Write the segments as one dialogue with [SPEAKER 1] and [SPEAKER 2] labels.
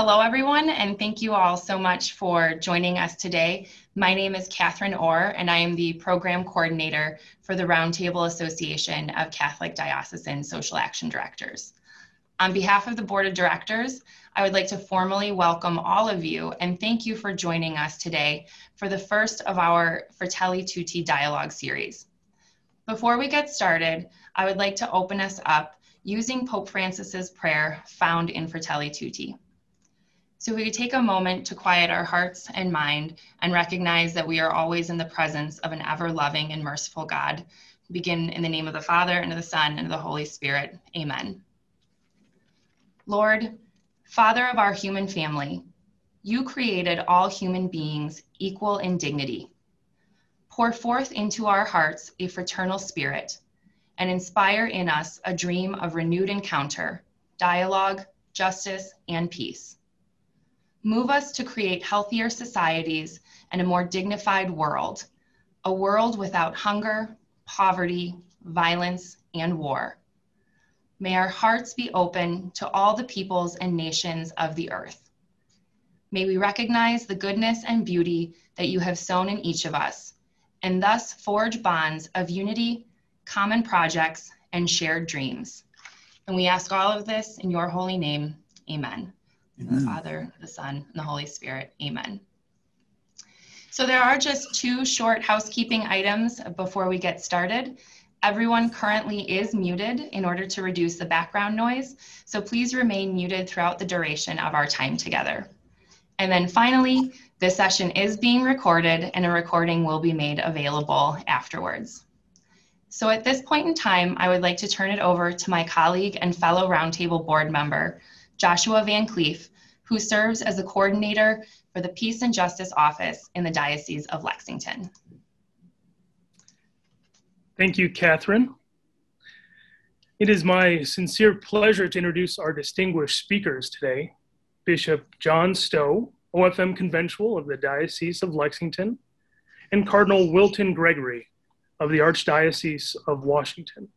[SPEAKER 1] Hello, everyone, and thank you all so much for joining us today. My name is Catherine Orr, and I am the Program Coordinator for the Roundtable Association of Catholic Diocesan Social Action Directors. On behalf of the Board of Directors, I would like to formally welcome all of you and thank you for joining us today for the first of our Fratelli Tutti Dialogue series. Before we get started, I would like to open us up using Pope Francis's prayer found in Fratelli Tutti. So we could take a moment to quiet our hearts and mind and recognize that we are always in the presence of an ever loving and merciful God. Begin in the name of the Father, and of the Son, and of the Holy Spirit. Amen. Lord, Father of our human family, you created all human beings equal in dignity. Pour forth into our hearts a fraternal spirit and inspire in us a dream of renewed encounter, dialogue, justice, and peace. Move us to create healthier societies and a more dignified world, a world without hunger, poverty, violence, and war. May our hearts be open to all the peoples and nations of the earth. May we recognize the goodness and beauty that you have sown in each of us, and thus forge bonds of unity, common projects, and shared dreams. And we ask all of this in your holy name. Amen. The mm. Father, the Son, and the Holy Spirit. Amen. So there are just two short housekeeping items before we get started. Everyone currently is muted in order to reduce the background noise, so please remain muted throughout the duration of our time together. And then finally, this session is being recorded and a recording will be made available afterwards. So at this point in time, I would like to turn it over to my colleague and fellow Roundtable board member, Joshua Van Cleef, who serves as the coordinator for the Peace and Justice Office in the Diocese of Lexington.
[SPEAKER 2] Thank you, Catherine. It is my sincere pleasure to introduce our distinguished speakers today, Bishop John Stowe, OFM Conventual of the Diocese of Lexington, and Cardinal Wilton Gregory of the Archdiocese of Washington.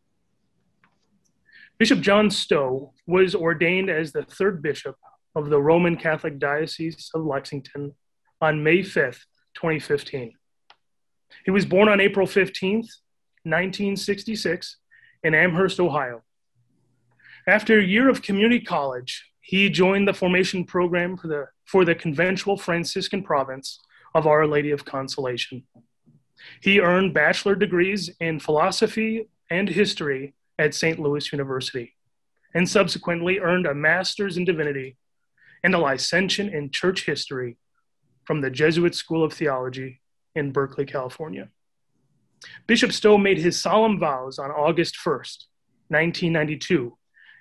[SPEAKER 2] Bishop John Stowe was ordained as the third bishop of the Roman Catholic Diocese of Lexington on May 5th, 2015. He was born on April 15th, 1966, in Amherst, Ohio. After a year of community college, he joined the formation program for the, for the conventual Franciscan province of Our Lady of Consolation. He earned bachelor degrees in philosophy and history at St. Louis University, and subsequently earned a master's in divinity and a licentiate in church history from the Jesuit School of Theology in Berkeley, California. Bishop Stowe made his solemn vows on August 1st, 1992,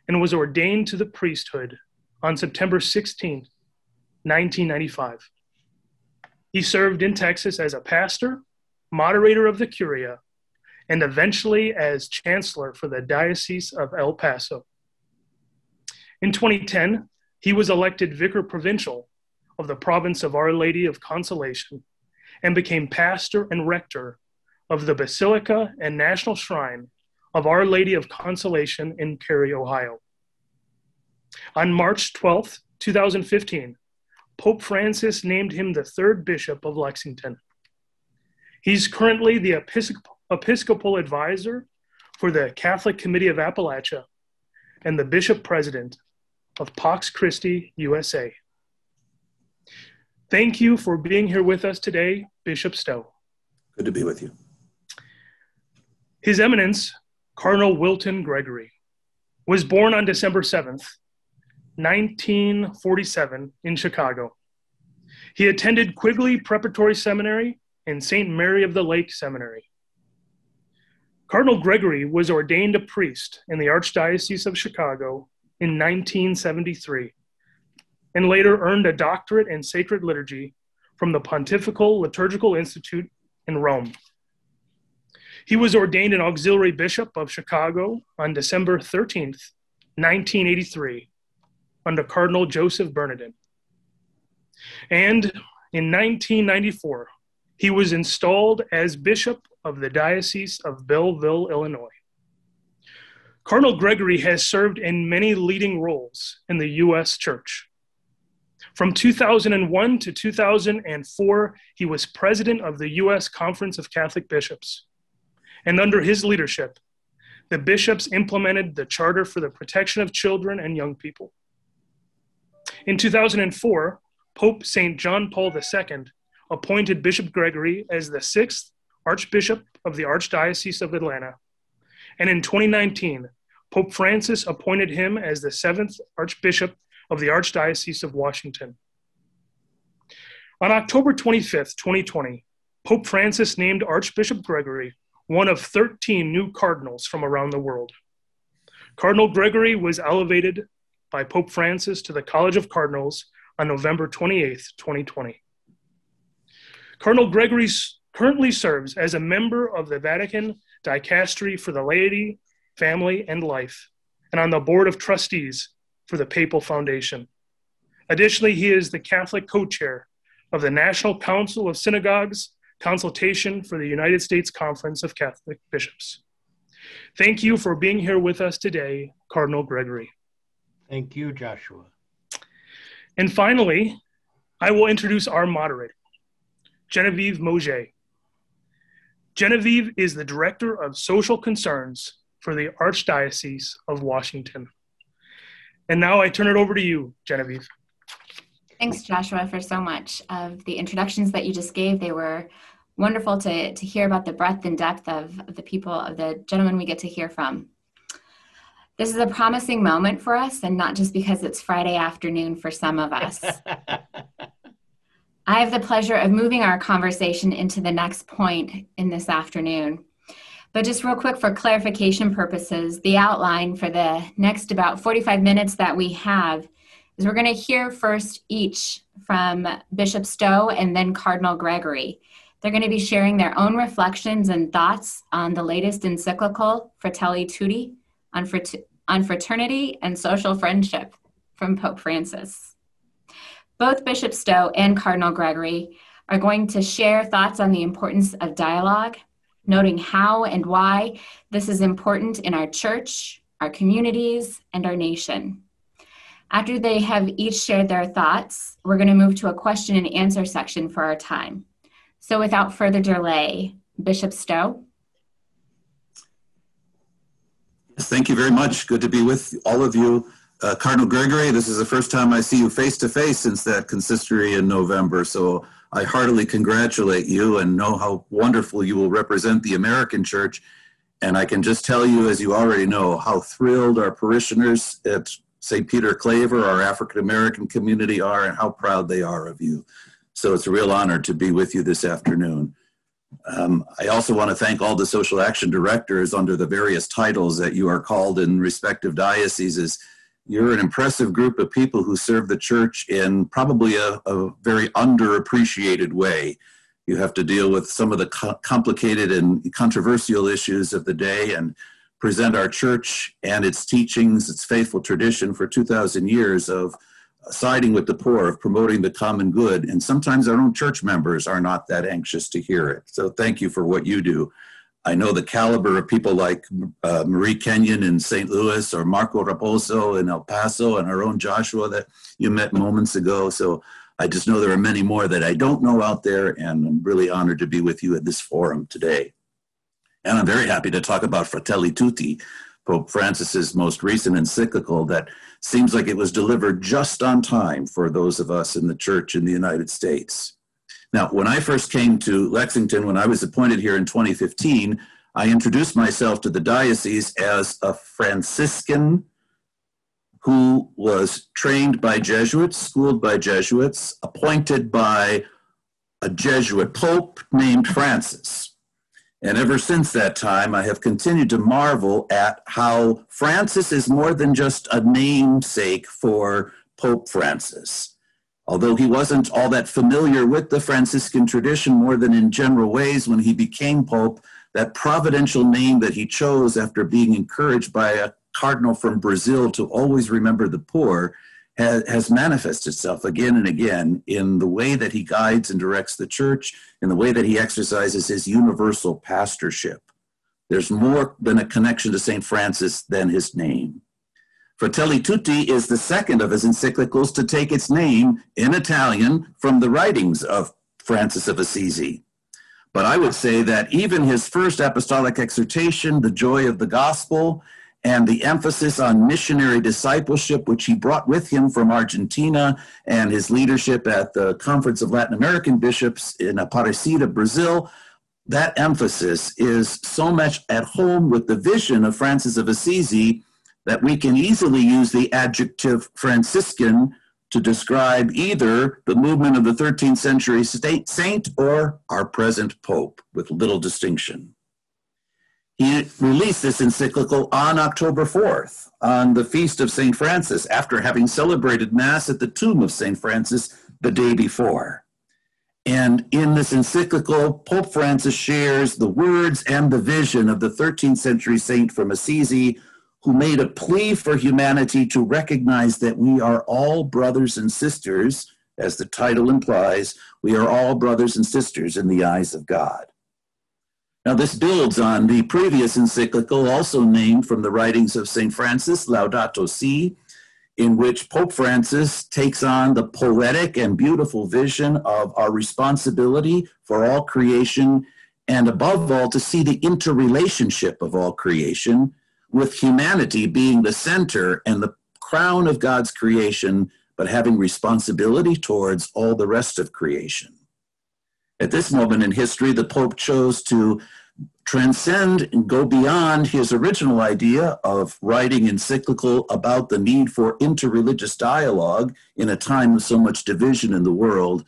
[SPEAKER 2] and was ordained to the priesthood on September 16th, 1995. He served in Texas as a pastor, moderator of the Curia, and eventually as chancellor for the Diocese of El Paso. In 2010, he was elected vicar provincial of the province of Our Lady of Consolation and became pastor and rector of the Basilica and National Shrine of Our Lady of Consolation in Carey, Ohio. On March 12, 2015, Pope Francis named him the third bishop of Lexington. He's currently the Episcopal Episcopal Advisor for the Catholic Committee of Appalachia and the Bishop President of Pax Christi USA. Thank you for being here with us today, Bishop Stowe.
[SPEAKER 3] Good to be with you.
[SPEAKER 2] His Eminence, Cardinal Wilton Gregory, was born on December 7th, 1947, in Chicago. He attended Quigley Preparatory Seminary and St. Mary of the Lake Seminary. Cardinal Gregory was ordained a priest in the Archdiocese of Chicago in 1973 and later earned a doctorate in sacred liturgy from the Pontifical Liturgical Institute in Rome. He was ordained an auxiliary bishop of Chicago on December 13th, 1983, under Cardinal Joseph Bernardin. And in 1994, he was installed as bishop of the Diocese of Belleville, Illinois. Cardinal Gregory has served in many leading roles in the U.S. Church. From 2001 to 2004, he was president of the U.S. Conference of Catholic Bishops. And under his leadership, the bishops implemented the Charter for the Protection of Children and Young People. In 2004, Pope St. John Paul II appointed Bishop Gregory as the sixth Archbishop of the Archdiocese of Atlanta. And in 2019, Pope Francis appointed him as the seventh Archbishop of the Archdiocese of Washington. On October 25th, 2020, Pope Francis named Archbishop Gregory one of 13 new cardinals from around the world. Cardinal Gregory was elevated by Pope Francis to the College of Cardinals on November 28, 2020. Cardinal Gregory currently serves as a member of the Vatican Dicastery for the Laity, Family, and Life, and on the Board of Trustees for the Papal Foundation. Additionally, he is the Catholic co chair of the National Council of Synagogues consultation for the United States Conference of Catholic Bishops. Thank you for being here with us today, Cardinal Gregory.
[SPEAKER 3] Thank you, Joshua.
[SPEAKER 2] And finally, I will introduce our moderator, Genevieve Mougey. Genevieve is the Director of Social Concerns for the Archdiocese of Washington. And now I turn it over to you, Genevieve.
[SPEAKER 4] Thanks, Joshua, for so much of the introductions that you just gave. They were wonderful to, to hear about the breadth and depth of, of the people, of the gentlemen we get to hear from. This is a promising moment for us, and not just because it's Friday afternoon for some of us. I have the pleasure of moving our conversation into the next point in this afternoon. But just real quick for clarification purposes, the outline for the next about 45 minutes that we have is we're going to hear first each from Bishop Stowe and then Cardinal Gregory. They're going to be sharing their own reflections and thoughts on the latest encyclical, Fratelli Tutti, on, frat- on fraternity and social friendship from Pope Francis. Both Bishop Stowe and Cardinal Gregory are going to share thoughts on the importance of dialogue, noting how and why this is important in our church, our communities, and our nation. After they have each shared their thoughts, we're going to move to a question and answer section for our time. So without further delay, Bishop Stowe.
[SPEAKER 5] Thank you very much. Good to be with all of you. Uh, Cardinal Gregory, this is the first time I see you face to face since that consistory in November. So I heartily congratulate you and know how wonderful you will represent the American Church. And I can just tell you, as you already know, how thrilled our parishioners at St. Peter Claver, our African American community are, and how proud they are of you. So it's a real honor to be with you this afternoon. Um, I also want to thank all the social action directors under the various titles that you are called in respective dioceses. You're an impressive group of people who serve the church in probably a, a very underappreciated way. You have to deal with some of the co complicated and controversial issues of the day and present our church and its teachings, its faithful tradition for 2,000 years of siding with the poor, of promoting the common good. And sometimes our own church members are not that anxious to hear it. So thank you for what you do. I know the caliber of people like uh, Marie Kenyon in St. Louis or Marco Raposo in El Paso and our own Joshua that you met moments ago. So I just know there are many more that I don't know out there, and I'm really honored to be with you at this forum today. And I'm very happy to talk about Fratelli Tutti, Pope Francis's most recent encyclical that seems like it was delivered just on time for those of us in the church in the United States. Now, when I first came to Lexington, when I was appointed here in 2015, I introduced myself to the diocese as a Franciscan who was trained by Jesuits, schooled by Jesuits, appointed by a Jesuit pope named Francis. And ever since that time, I have continued to marvel at how Francis is more than just a namesake for Pope Francis. Although he wasn't all that familiar with the Franciscan tradition more than in general ways when he became Pope, that providential name that he chose after being encouraged by a cardinal from Brazil to always remember the poor has, has manifested itself again and again in the way that he guides and directs the church, in the way that he exercises his universal pastorship. There's more than a connection to St. Francis than his name. Fratelli Tutti is the second of his encyclicals to take its name in Italian from the writings of Francis of Assisi. But I would say that even his first apostolic exhortation, The Joy of the Gospel, and the emphasis on missionary discipleship, which he brought with him from Argentina, and his leadership at the Conference of Latin American Bishops in Aparecida, Brazil, that emphasis is so much at home with the vision of Francis of Assisi that we can easily use the adjective Franciscan to describe either the movement of the 13th century saint or our present pope with little distinction. He released this encyclical on October 4th, on the feast of St. Francis, after having celebrated Mass at the tomb of St. Francis the day before. And in this encyclical, Pope Francis shares the words and the vision of the 13th century saint from Assisi who made a plea for humanity to recognize that we are all brothers and sisters, as the title implies, we are all brothers and sisters in the eyes of God. Now, this builds on the previous encyclical, also named from the writings of St. Francis, Laudato Si, in which Pope Francis takes on the poetic and beautiful vision of our responsibility for all creation, and above all, to see the interrelationship of all creation with humanity being the center and the crown of God's creation, but having responsibility towards all the rest of creation. At this moment in history, the Pope chose to transcend and go beyond his original idea of writing encyclical about the need for interreligious dialogue in a time of so much division in the world.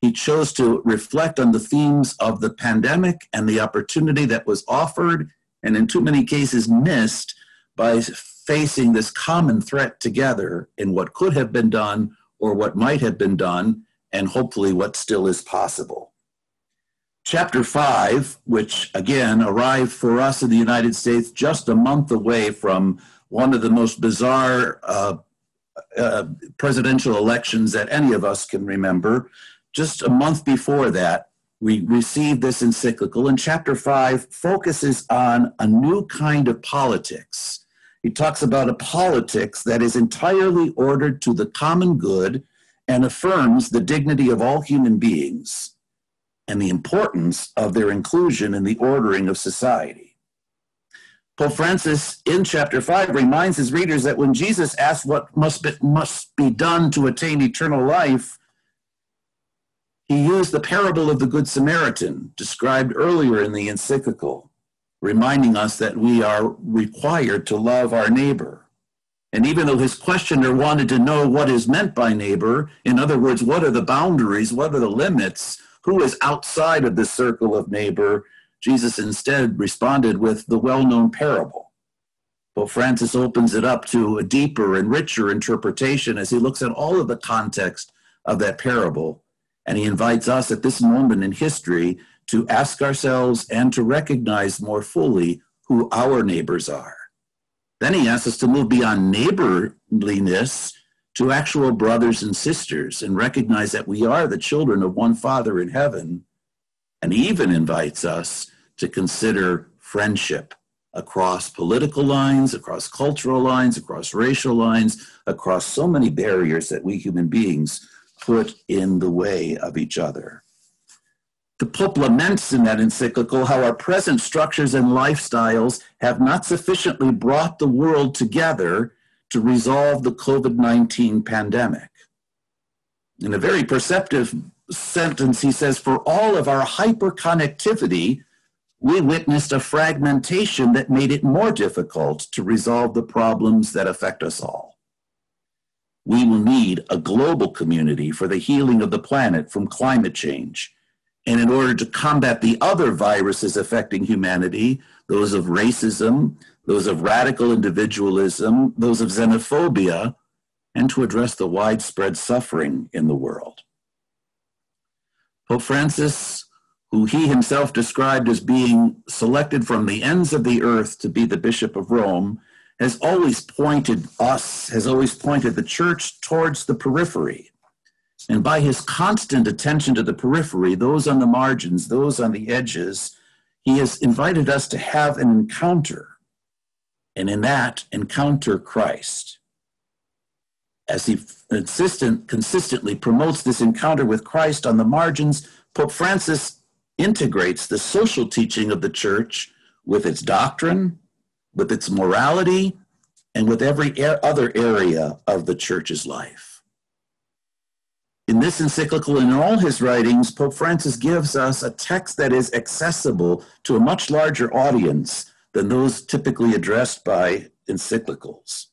[SPEAKER 5] He chose to reflect on the themes of the pandemic and the opportunity that was offered and in too many cases missed by facing this common threat together in what could have been done or what might have been done, and hopefully what still is possible. Chapter 5, which again arrived for us in the United States just a month away from one of the most bizarre uh, uh, presidential elections that any of us can remember, just a month before that, we received this encyclical, and chapter five focuses on a new kind of politics. He talks about a politics that is entirely ordered to the common good and affirms the dignity of all human beings and the importance of their inclusion in the ordering of society. Pope Francis in chapter 5 reminds his readers that when Jesus asked what must be, must be done to attain eternal life, he used the parable of the Good Samaritan, described earlier in the encyclical, reminding us that we are required to love our neighbor. And even though his questioner wanted to know what is meant by neighbor, in other words, what are the boundaries, what are the limits, who is outside of the circle of neighbor, Jesus instead responded with the well known parable. Pope Francis opens it up to a deeper and richer interpretation as he looks at all of the context of that parable and he invites us at this moment in history to ask ourselves and to recognize more fully who our neighbors are. Then he asks us to move beyond neighborliness to actual brothers and sisters and recognize that we are the children of one Father in heaven. And he even invites us to consider friendship across political lines, across cultural lines, across racial lines, across so many barriers that we human beings put in the way of each other. The Pope laments in that encyclical how our present structures and lifestyles have not sufficiently brought the world together to resolve the COVID 19 pandemic. In a very perceptive sentence, he says, For all of our hyperconnectivity, we witnessed a fragmentation that made it more difficult to resolve the problems that affect us all we will need a global community for the healing of the planet from climate change. And in order to combat the other viruses affecting humanity, those of racism, those of radical individualism, those of xenophobia, and to address the widespread suffering in the world. Pope Francis, who he himself described as being selected from the ends of the earth to be the Bishop of Rome, has always pointed us, has always pointed the church towards the periphery. And by his constant attention to the periphery, those on the margins, those on the edges, he has invited us to have an encounter. And in that, encounter Christ. As he consistent, consistently promotes this encounter with Christ on the margins, Pope Francis integrates the social teaching of the church with its doctrine, with its morality, and with every other area of the church's life. In this encyclical and in all his writings, Pope Francis gives us a text that is accessible to a much larger audience than those typically addressed by encyclicals.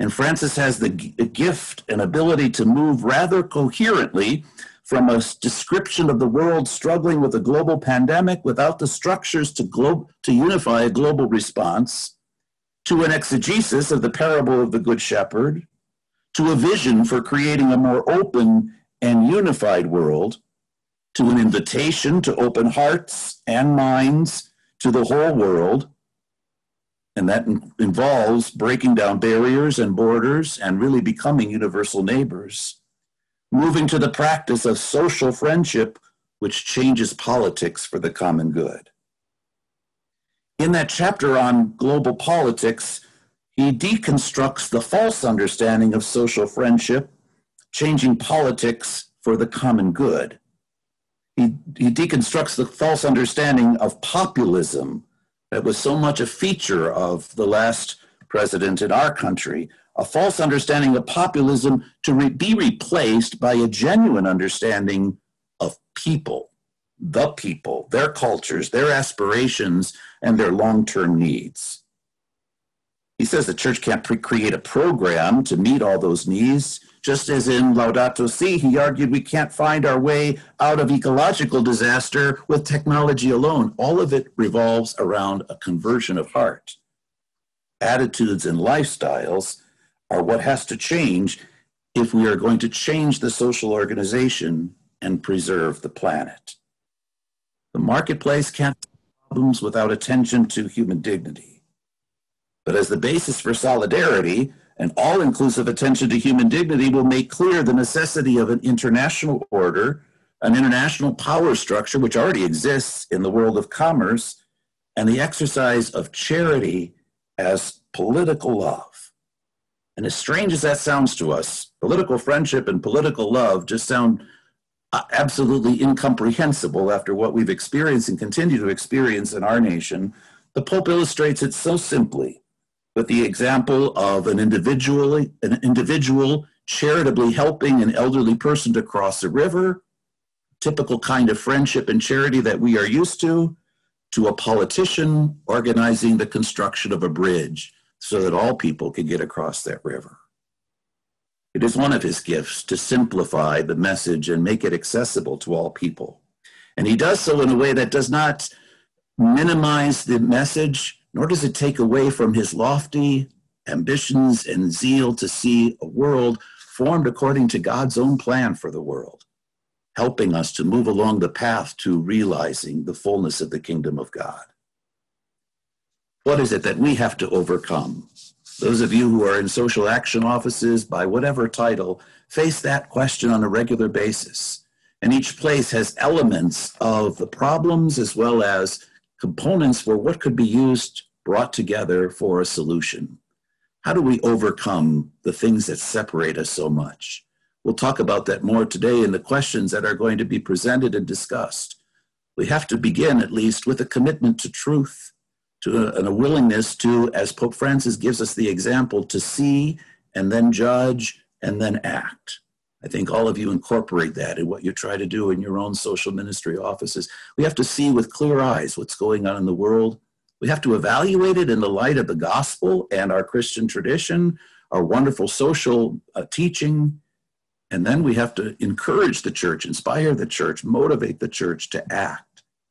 [SPEAKER 5] And Francis has the gift and ability to move rather coherently from a description of the world struggling with a global pandemic without the structures to, glo- to unify a global response, to an exegesis of the parable of the Good Shepherd, to a vision for creating a more open and unified world, to an invitation to open hearts and minds to the whole world. And that in- involves breaking down barriers and borders and really becoming universal neighbors moving to the practice of social friendship, which changes politics for the common good. In that chapter on global politics, he deconstructs the false understanding of social friendship, changing politics for the common good. He, he deconstructs the false understanding of populism that was so much a feature of the last president in our country, a false understanding of populism to re- be replaced by a genuine understanding of people, the people, their cultures, their aspirations, and their long term needs. He says the church can't pre- create a program to meet all those needs. Just as in Laudato Si, he argued we can't find our way out of ecological disaster with technology alone. All of it revolves around a conversion of heart, attitudes, and lifestyles are what has to change if we are going to change the social organization and preserve the planet. The marketplace can't solve problems without attention to human dignity. But as the basis for solidarity, an all inclusive attention to human dignity will make clear the necessity of an international order, an international power structure which already exists in the world of commerce, and the exercise of charity as political love. And as strange as that sounds to us, political friendship and political love just sound uh, absolutely incomprehensible after what we've experienced and continue to experience in our nation. The Pope illustrates it so simply with the example of an individual, an individual charitably helping an elderly person to cross a river, typical kind of friendship and charity that we are used to, to a politician organizing the construction of a bridge so that all people could get across that river. It is one of his gifts to simplify the message and make it accessible to all people. And he does so in a way that does not minimize the message, nor does it take away from his lofty ambitions and zeal to see a world formed according to God's own plan for the world, helping us to move along the path to realizing the fullness of the kingdom of God. What is it that we have to overcome? Those of you who are in social action offices by whatever title face that question on a regular basis. And each place has elements of the problems as well as components for what could be used, brought together for a solution. How do we overcome the things that separate us so much? We'll talk about that more today in the questions that are going to be presented and discussed. We have to begin, at least, with a commitment to truth to and a willingness to, as Pope Francis gives us the example, to see and then judge and then act. I think all of you incorporate that in what you try to do in your own social ministry offices. We have to see with clear eyes what's going on in the world. We have to evaluate it in the light of the gospel and our Christian tradition, our wonderful social uh, teaching. And then we have to encourage the church, inspire the church, motivate the church to act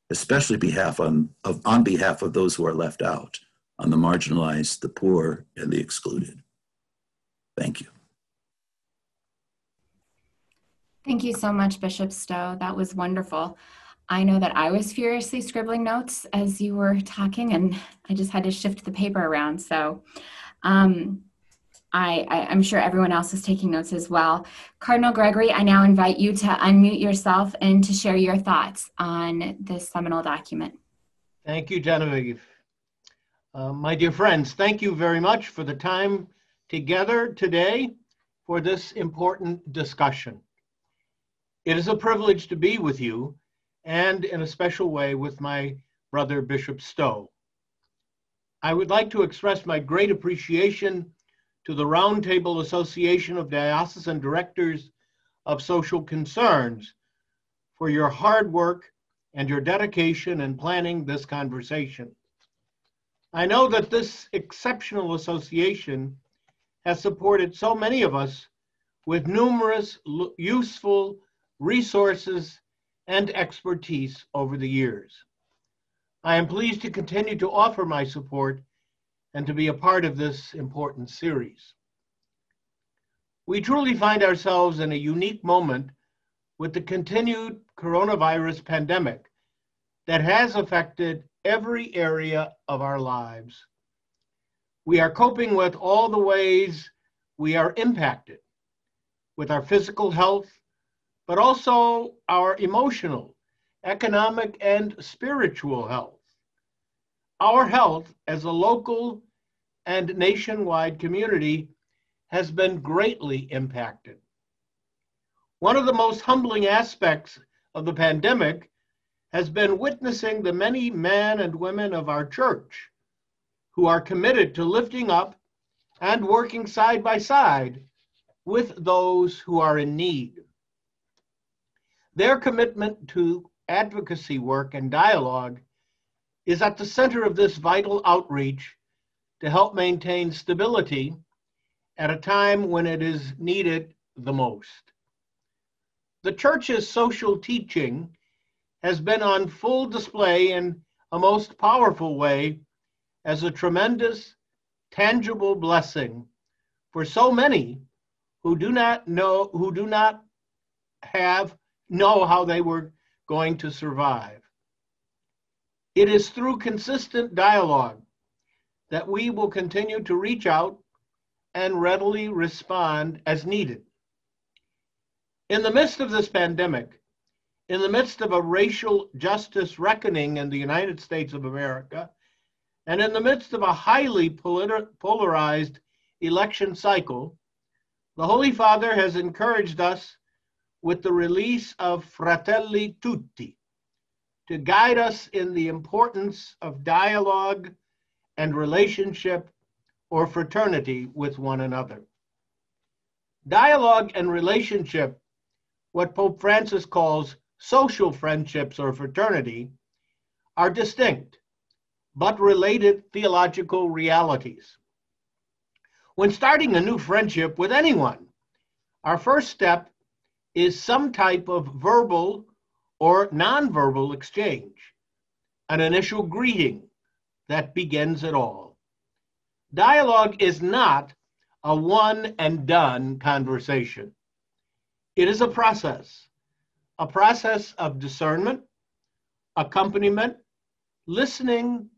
[SPEAKER 5] especially behalf on, of, on behalf of those who are left out, on the marginalized, the poor, and the excluded. Thank you.
[SPEAKER 4] Thank you so much, Bishop Stowe. That was wonderful. I know that I was furiously scribbling notes as you were talking, and I just had to shift the paper around. So, um, I, I, am sure everyone else is taking notes as well. Cardinal Gregory, I now invite you to unmute yourself and to share your thoughts on this seminal document.
[SPEAKER 3] Thank you, Genevieve. Uh, my dear friends, thank you very much for the time together today for this important discussion. It is a privilege to be with you and in a special way with my brother Bishop Stowe. I would like to express my great appreciation to the Roundtable Association of Diocesan Directors of Social Concerns for your hard work and your dedication in planning this conversation. I know that this exceptional association has supported so many of us with numerous useful resources and expertise over the years. I am pleased to continue to offer my support and to be a part of this important series. We truly find ourselves in a unique moment with the continued coronavirus pandemic that has affected every area of our lives. We are coping with all the ways we are impacted with our physical health, but also our emotional, economic, and spiritual health. Our health as a local and nationwide community has been greatly impacted. One of the most humbling aspects of the pandemic has been witnessing the many men and women of our church who are committed to lifting up and working side by side with those who are in need. Their commitment to advocacy work and dialogue is at the center of this vital outreach to help maintain stability at a time when it is needed the most. The church's social teaching has been on full display in a most powerful way as a tremendous, tangible blessing for so many who do not know, who do not have, know how they were going to survive. It is through consistent dialogue that we will continue to reach out and readily respond as needed. In the midst of this pandemic, in the midst of a racial justice reckoning in the United States of America, and in the midst of a highly polarized election cycle, the Holy Father has encouraged us with the release of Fratelli Tutti to guide us in the importance of dialogue and relationship or fraternity with one another. Dialogue and relationship, what Pope Francis calls social friendships or fraternity are distinct but related theological realities. When starting a new friendship with anyone, our first step is some type of verbal or nonverbal exchange, an initial greeting that begins it all. Dialogue is not a one and done conversation. It is a process a process of discernment, accompaniment, listening,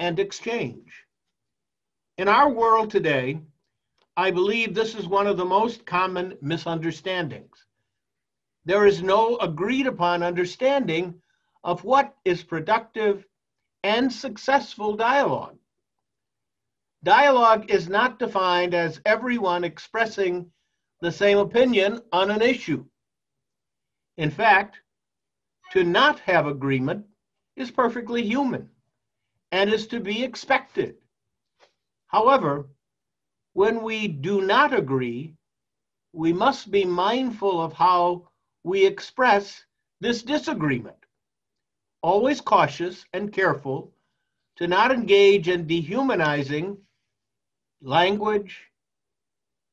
[SPEAKER 3] and exchange. In our world today, I believe this is one of the most common misunderstandings. There is no agreed upon understanding of what is productive and successful dialogue. Dialogue is not defined as everyone expressing the same opinion on an issue. In fact, to not have agreement is perfectly human and is to be expected. However, when we do not agree, we must be mindful of how we express this disagreement. Always cautious and careful to not engage in dehumanizing language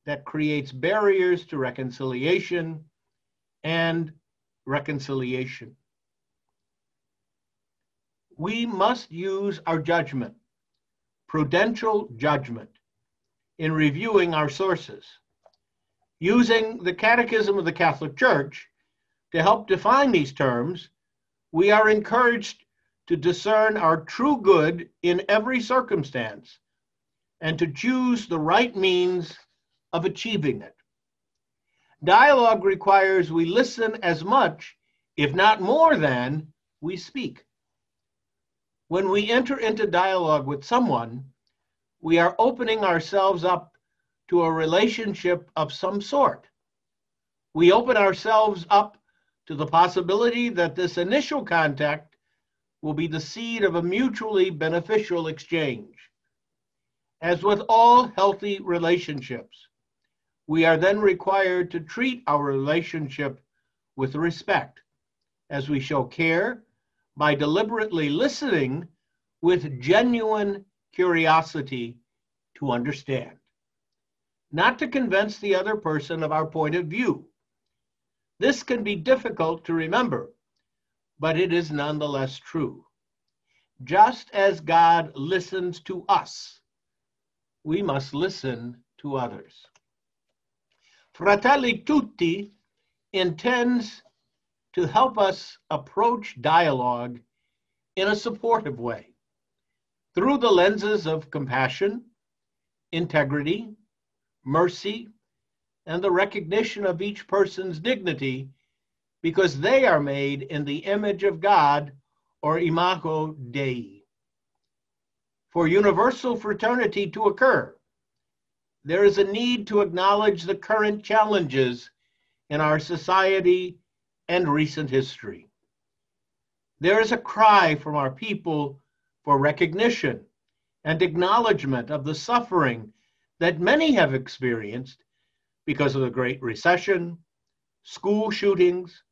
[SPEAKER 3] that creates barriers to reconciliation and reconciliation. We must use our judgment, prudential judgment, in reviewing our sources. Using the Catechism of the Catholic Church to help define these terms, we are encouraged to discern our true good in every circumstance and to choose the right means of achieving it. Dialogue requires we listen as much, if not more than, we speak. When we enter into dialogue with someone, we are opening ourselves up to a relationship of some sort. We open ourselves up to the possibility that this initial contact will be the seed of a mutually beneficial exchange. As with all healthy relationships, we are then required to treat our relationship with respect as we show care by deliberately listening with genuine curiosity to understand, not to convince the other person of our point of view. This can be difficult to remember, but it is nonetheless true. Just as God listens to us, we must listen to others. Fratelli Tutti intends to help us approach dialogue in a supportive way through the lenses of compassion, integrity, mercy, and the recognition of each person's dignity because they are made in the image of God or imago Dei. For universal fraternity to occur, there is a need to acknowledge the current challenges in our society and recent history. There is a cry from our people for recognition and acknowledgement of the suffering that many have experienced because of the Great Recession, school shootings,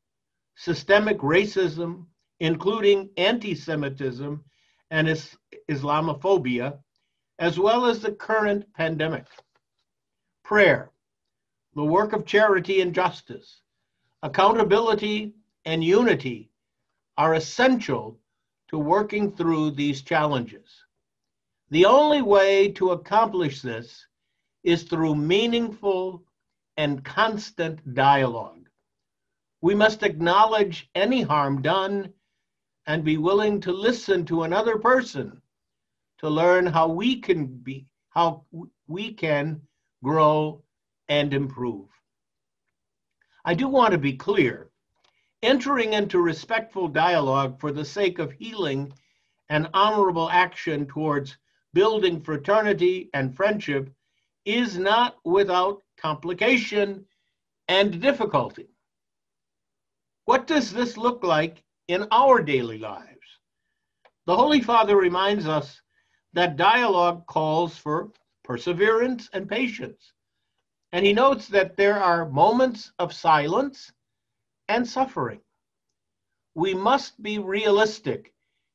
[SPEAKER 3] systemic racism, including anti Semitism and is- Islamophobia, as well as the current pandemic. Prayer, the work of charity and justice, accountability and unity are essential to working through these challenges. The only way to accomplish this is through meaningful and constant dialogue. We must acknowledge any harm done and be willing to listen to another person to learn how we can be how we can grow and improve. I do want to be clear. Entering into respectful dialogue for the sake of healing and honorable action towards building fraternity and friendship is not without complication and difficulty. What does this look like in our daily lives? The Holy Father reminds us that dialogue calls for perseverance and patience. And he notes that there are moments of silence and suffering. We must be realistic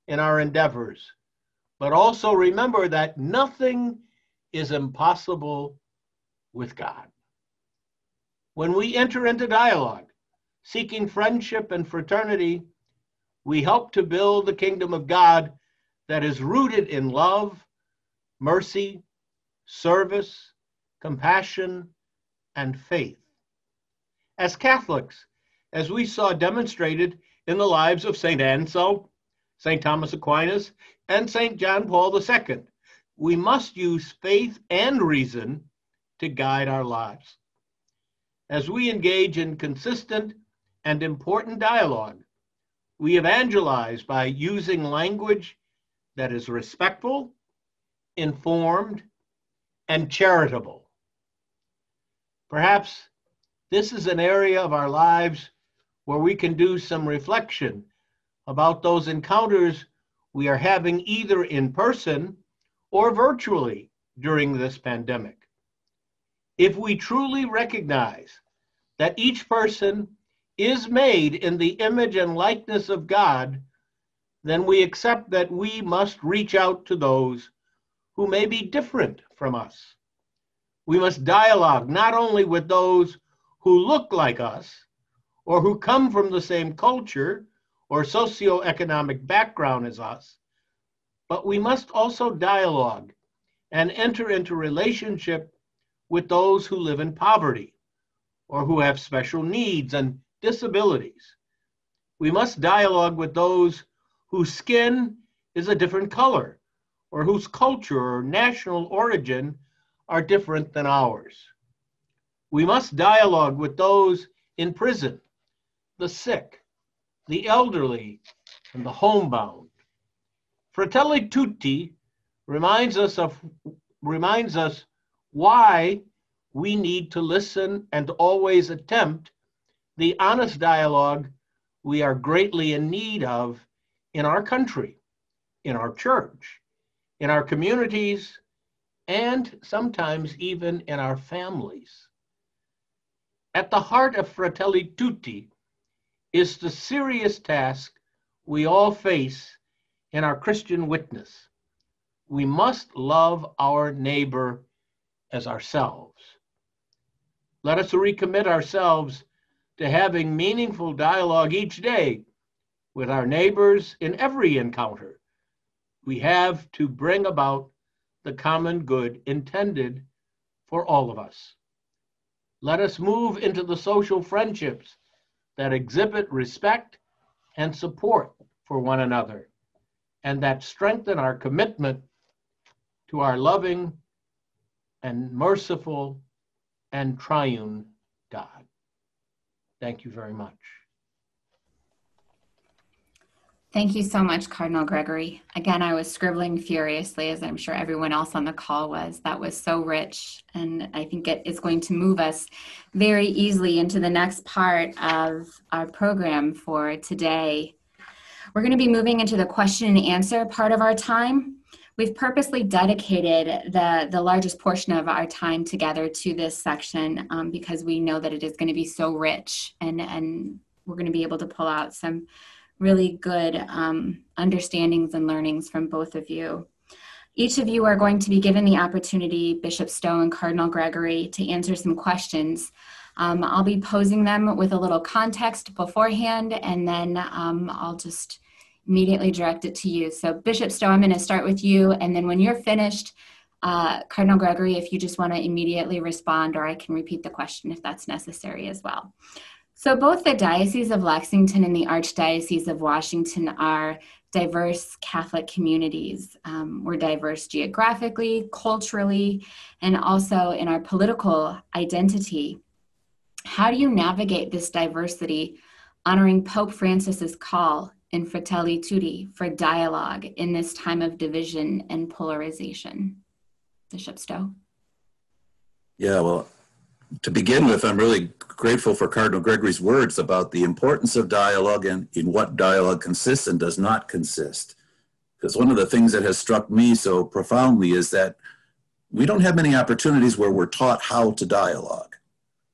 [SPEAKER 3] in our endeavors, but also remember that nothing is impossible with God. When we enter into dialogue, seeking friendship and fraternity, we help to build the kingdom of God that is rooted in love, mercy, service, compassion, and faith. As Catholics, as we saw demonstrated in the lives of St. Anselm, St. Thomas Aquinas, and St. John Paul II, we must use faith and reason to guide our lives. As we engage in consistent and important dialogue, we evangelize by using language that is respectful, informed, and charitable. Perhaps this is an area of our lives where we can do some reflection about those encounters we are having either in person or virtually during this pandemic. If we truly recognize that each person is made in the image and likeness of God, then we accept that we must reach out to those who may be different from us. We must dialogue not only with those who look like us or who come from the same culture or socioeconomic background as us, but we must also dialogue and enter into relationship with those who live in poverty or who have special needs and disabilities. We must dialogue with those whose skin is a different color or whose culture or national origin are different than ours. We must dialogue with those in prison, the sick, the elderly, and the homebound. Fratelli Tutti reminds us of reminds us why we need to listen and always attempt the honest dialogue we are greatly in need of in our country, in our church, in our communities, and sometimes even in our families. At the heart of Fratelli Tutti is the serious task we all face in our Christian witness. We must love our neighbor as ourselves. Let us recommit ourselves to having meaningful dialogue each day with our neighbors in every encounter. We have to bring about the common good intended for all of us. Let us move into the social friendships that exhibit respect and support for one another and that strengthen our commitment to our loving and merciful and triune God. Thank you very much.
[SPEAKER 4] Thank you so much, Cardinal Gregory. Again, I was scribbling furiously, as I'm sure everyone else on the call was. That was so rich, and I think it is going to move us very easily into the next part of our program for today. We're going to be moving into the question and answer part of our time. We've purposely dedicated the, the largest portion of our time together to this section um, because we know that it is going to be so rich and, and we're going to be able to pull out some really good um, understandings and learnings from both of you. Each of you are going to be given the opportunity, Bishop Stowe and Cardinal Gregory, to answer some questions. Um, I'll be posing them with a little context beforehand, and then um, I'll just immediately direct it to you. So Bishop Stowe, I'm going to start with you, and then when you're finished, uh, Cardinal Gregory, if you just want to immediately respond, or I can repeat the question if that's necessary as well. So both the Diocese of Lexington and the Archdiocese of Washington are diverse Catholic communities. Um, we're diverse geographically, culturally, and also in our political identity. How do you navigate this diversity, honoring Pope Francis's call in Fratelli Tutti for dialogue in this time of division and polarization. Bishop Stowe.
[SPEAKER 5] Yeah, well, to begin with, I'm really grateful for Cardinal Gregory's words about the importance of dialogue and in what dialogue consists and does not consist. Because one of the things that has struck me so profoundly is that we don't have many opportunities where we're taught how to dialogue.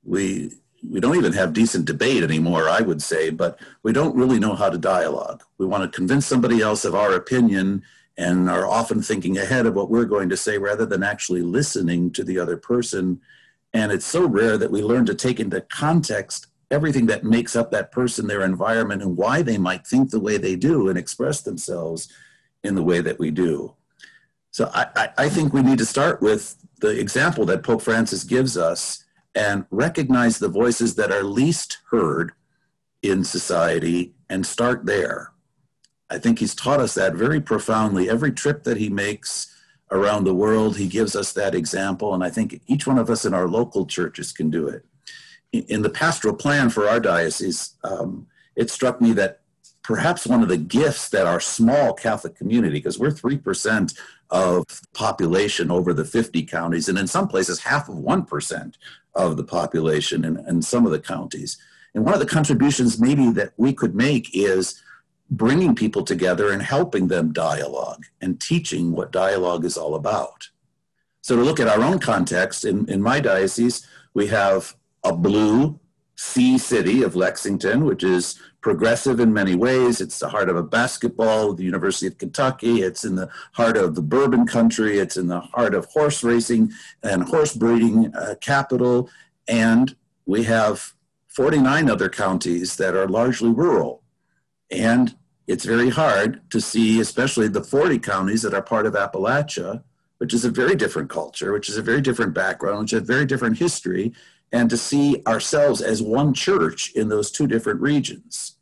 [SPEAKER 5] We we don't even have decent debate anymore, I would say, but we don't really know how to dialogue. We want to convince somebody else of our opinion and are often thinking ahead of what we're going to say rather than actually listening to the other person. And it's so rare that we learn to take into context everything that makes up that person, their environment, and why they might think the way they do and express themselves in the way that we do. So I, I think we need to start with the example that Pope Francis gives us and recognize the voices that are least heard in society and start there. I think he's taught us that very profoundly. Every trip that he makes around the world, he gives us that example, and I think each one of us in our local churches can do it. In the pastoral plan for our diocese, um, it struck me that perhaps one of the gifts that our small Catholic community, because we're 3% of population over the 50 counties, and in some places half of 1% of the population in, in some of the counties. And one of the contributions maybe that we could make is bringing people together and helping them dialogue and teaching what dialogue is all about. So to look at our own context, in, in my diocese, we have a blue C city of Lexington, which is progressive in many ways. It's the heart of a basketball, the University of Kentucky. It's in the heart of the bourbon country. It's in the heart of horse racing and horse breeding uh, capital. And we have 49 other counties that are largely rural. And it's very hard to see, especially the 40 counties that are part of Appalachia, which is a very different culture, which is a very different background, which has a very different history, and to see ourselves as one church in those two different regions.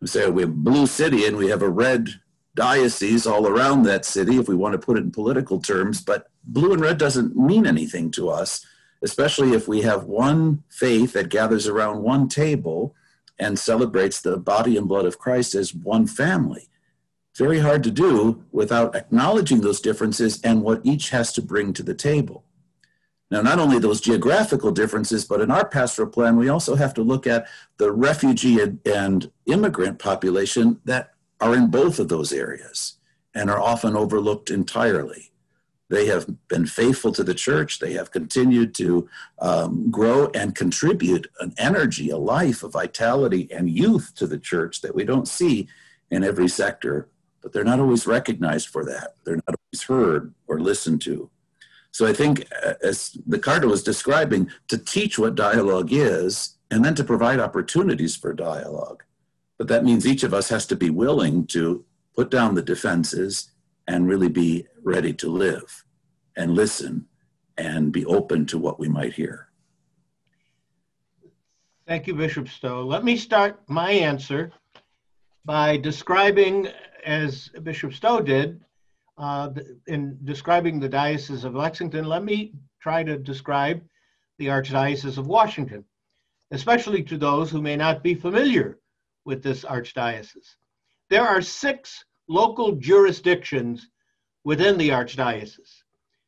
[SPEAKER 5] We say we have blue city and we have a red diocese all around that city, if we want to put it in political terms, but blue and red doesn't mean anything to us, especially if we have one faith that gathers around one table and celebrates the body and blood of Christ as one family. Very hard to do without acknowledging those differences and what each has to bring to the table. Now, not only those geographical differences, but in our pastoral plan, we also have to look at the refugee and, and immigrant population that are in both of those areas and are often overlooked entirely. They have been faithful to the church. They have continued to um, grow and contribute an energy, a life, a vitality, and youth to the church that we don't see in every sector, but they're not always recognized for that. They're not always heard or listened to. So I think, uh, as the Cardinal was describing, to teach what dialogue is and then to provide opportunities for dialogue. But that means each of us has to be willing to put down the defenses and really be ready to live and listen and be open to what we might hear.
[SPEAKER 3] Thank you, Bishop Stowe. Let me start my answer by describing, as Bishop Stowe did, uh, in describing the Diocese of Lexington, let me try to describe the Archdiocese of Washington, especially to those who may not be familiar with this Archdiocese. There are six local jurisdictions within the Archdiocese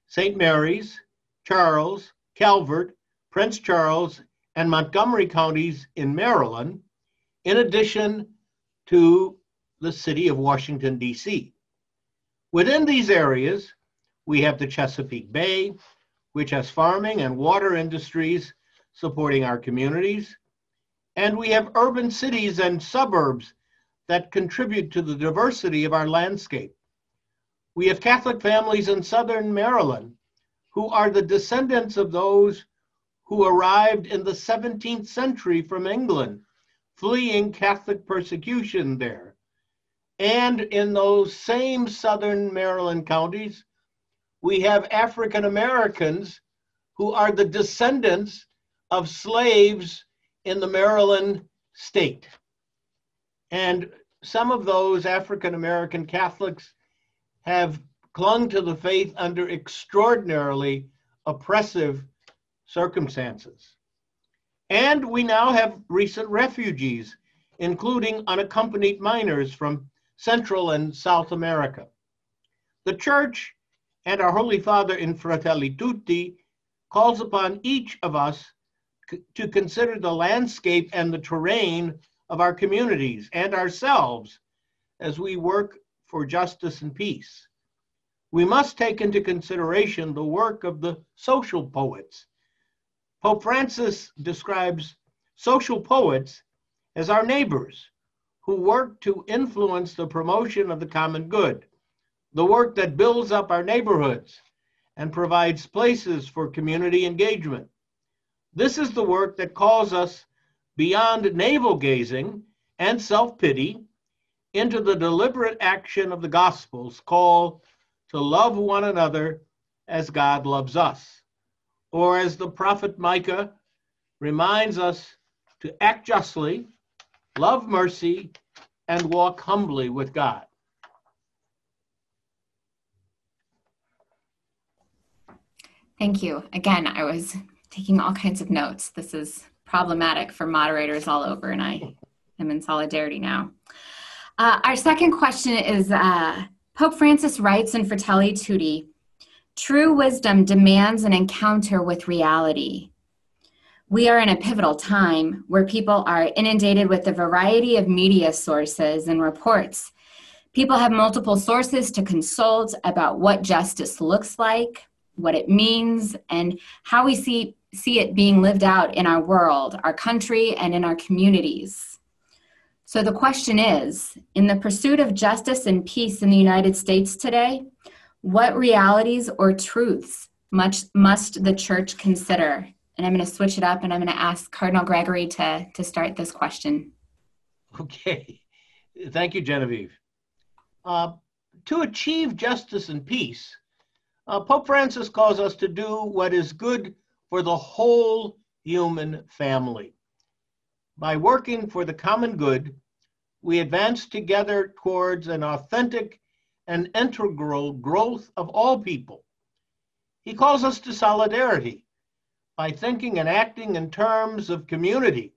[SPEAKER 3] St. Mary's, Charles, Calvert, Prince Charles, and Montgomery counties in Maryland, in addition to the city of Washington, D.C. Within these areas, we have the Chesapeake Bay, which has farming and water industries supporting our communities. And we have urban cities and suburbs that contribute to the diversity of our landscape. We have Catholic families in southern Maryland who are the descendants of those who arrived in the 17th century from England, fleeing Catholic persecution there. And in those same southern Maryland counties, we have African Americans who are the descendants of slaves in the Maryland state. And some of those African American Catholics have clung to the faith under extraordinarily oppressive circumstances. And we now have recent refugees, including unaccompanied minors from Central and South America. The Church and our Holy Father in Fratelli Tutti calls upon each of us to consider the landscape and the terrain of our communities and ourselves as we work for justice and peace. We must take into consideration the work of the social poets. Pope Francis describes social poets as our neighbors who work to influence the promotion of the common good, the work that builds up our neighborhoods and provides places for community engagement. This is the work that calls us beyond navel gazing and self pity into the deliberate action of the Gospel's call to love one another as God loves us. Or as the prophet Micah reminds us to act justly, love mercy, and walk humbly with God.
[SPEAKER 4] Thank you. Again, I was taking all kinds of notes. This is problematic for moderators all over, and I am in solidarity now. Uh, our second question is uh, Pope Francis writes in Fratelli Tutti True wisdom demands an encounter with reality. We are in a pivotal time where people are inundated with a variety of media sources and reports. People have multiple sources to consult about what justice looks like, what it means, and how we see see it being lived out in our world, our country, and in our communities. So the question is in the pursuit of justice and peace in the United States today, what realities or truths much, must the church consider? And I'm going to switch it up and I'm going to ask Cardinal Gregory to, to start this question.
[SPEAKER 3] Okay. Thank you, Genevieve. Uh, to achieve justice and peace, uh, Pope Francis calls us to do what is good for the whole human family. By working for the common good, we advance together towards an authentic and integral growth of all people. He calls us to solidarity by thinking and acting in terms of community.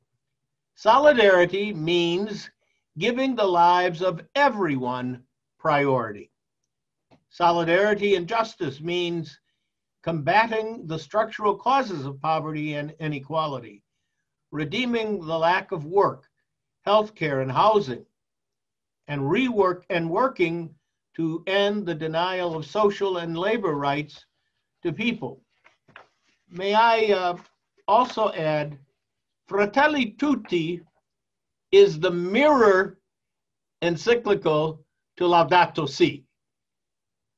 [SPEAKER 3] Solidarity means giving the lives of everyone priority. Solidarity and justice means combating the structural causes of poverty and inequality, redeeming the lack of work, health care, and housing, and rework and working to end the denial of social and labor rights to people. May I uh, also add, Fratelli Tutti is the mirror encyclical to Laudato Si.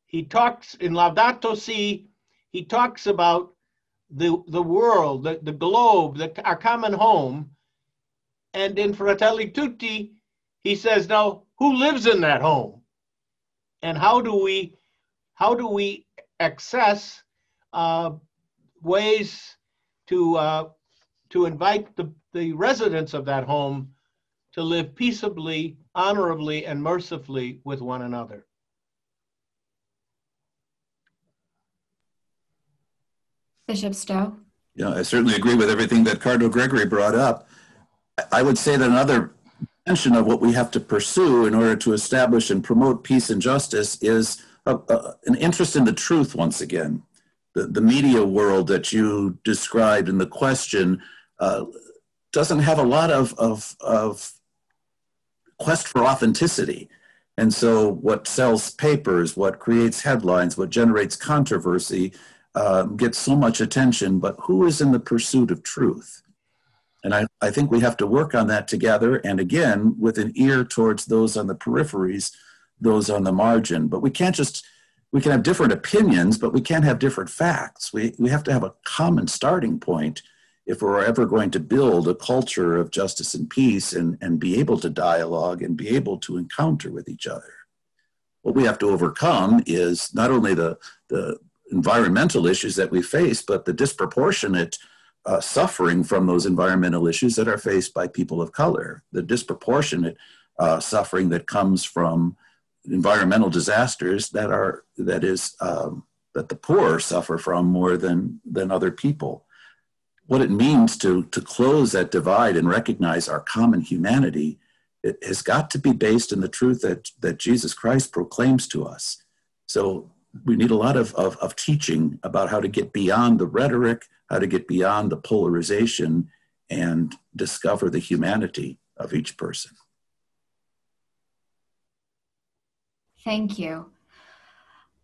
[SPEAKER 3] He talks in Laudato Si, he talks about the, the world, the, the globe, the, our common home. And in Fratelli Tutti, he says, now who lives in that home? And how do we, how do we access uh, ways to, uh, to invite the, the residents of that home to live peaceably, honorably, and mercifully with one another.
[SPEAKER 4] Bishop Stowe?
[SPEAKER 5] Yeah, I certainly agree with everything that Cardinal Gregory brought up. I would say that another dimension of what we have to pursue in order to establish and promote peace and justice is a, a, an interest in the truth once again. The, the media world that you described in the question uh, doesn't have a lot of, of, of quest for authenticity. And so, what sells papers, what creates headlines, what generates controversy uh, gets so much attention, but who is in the pursuit of truth? And I, I think we have to work on that together, and again, with an ear towards those on the peripheries, those on the margin. But we can't just, we can have different opinions, but we can't have different facts. We, we have to have a common starting point if we're ever going to build a culture of justice and peace and, and be able to dialogue and be able to encounter with each other. What we have to overcome is not only the, the environmental issues that we face, but the disproportionate uh, suffering from those environmental issues that are faced by people of color, the disproportionate uh, suffering that comes from environmental disasters that are that is um, that the poor suffer from more than than other people what it means to, to close that divide and recognize our common humanity it has got to be based in the truth that, that Jesus Christ proclaims to us. So we need a lot of, of, of teaching about how to get beyond the rhetoric, how to get beyond the polarization, and discover the humanity of each person.
[SPEAKER 4] Thank you.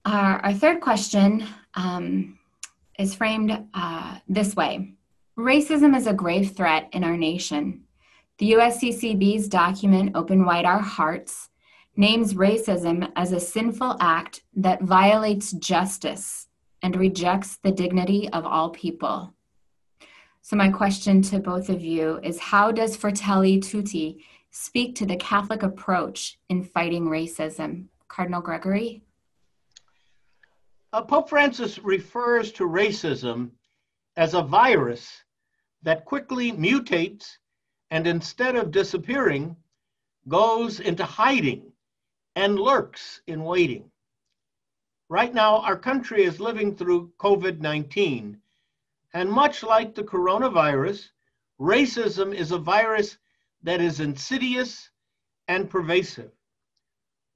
[SPEAKER 4] Our, our third question um, is framed uh, this way Racism is a grave threat in our nation. The USCCB's document, Open Wide Our Hearts, names racism as a sinful act that violates justice and rejects the dignity of all people. So, my question to both of you is How does Fratelli Tutti speak to the Catholic approach in fighting racism? Cardinal Gregory?
[SPEAKER 3] Uh, Pope Francis refers to racism as a virus that quickly mutates and instead of disappearing, goes into hiding and lurks in waiting. Right now, our country is living through COVID 19, and much like the coronavirus, racism is a virus that is insidious and pervasive.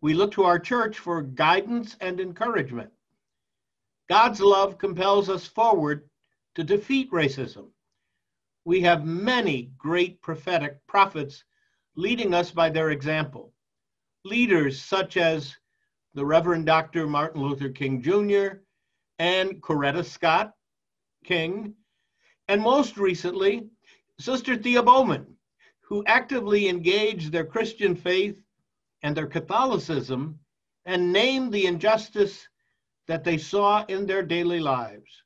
[SPEAKER 3] We look to our church for guidance and encouragement. God's love compels us forward to defeat racism we have many great prophetic prophets leading us by their example. Leaders such as the Reverend Dr. Martin Luther King Jr. and Coretta Scott King, and most recently, Sister Thea Bowman, who actively engaged their Christian faith and their Catholicism and name the injustice that they saw in their daily lives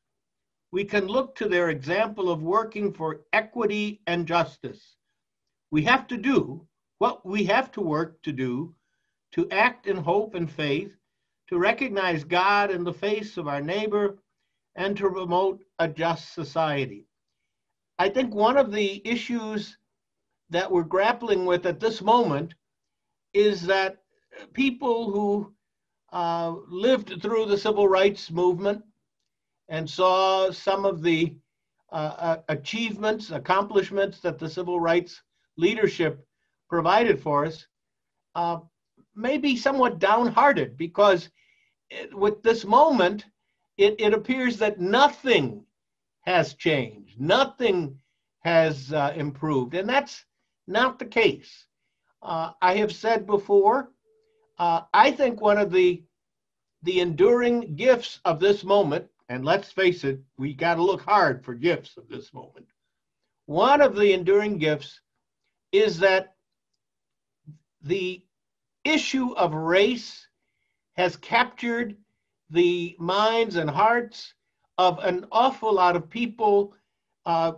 [SPEAKER 3] we can look to their example of working for equity and justice. We have to do what we have to work to do to act in hope and faith, to recognize God in the face of our neighbor, and to promote a just society. I think one of the issues that we're grappling with at this moment is that people who uh, lived through the civil rights movement and saw some of the uh, uh, achievements, accomplishments that the civil rights leadership provided for us, uh, may be somewhat downhearted because it, with this moment, it, it appears that nothing has changed, nothing has uh, improved, and that's not the case. Uh, I have said before, uh, I think one of the the enduring gifts of this moment, and let's face it, we got to look hard for gifts of this moment. One of the enduring gifts is that the issue of race has captured the minds and hearts of an awful lot of people. Uh,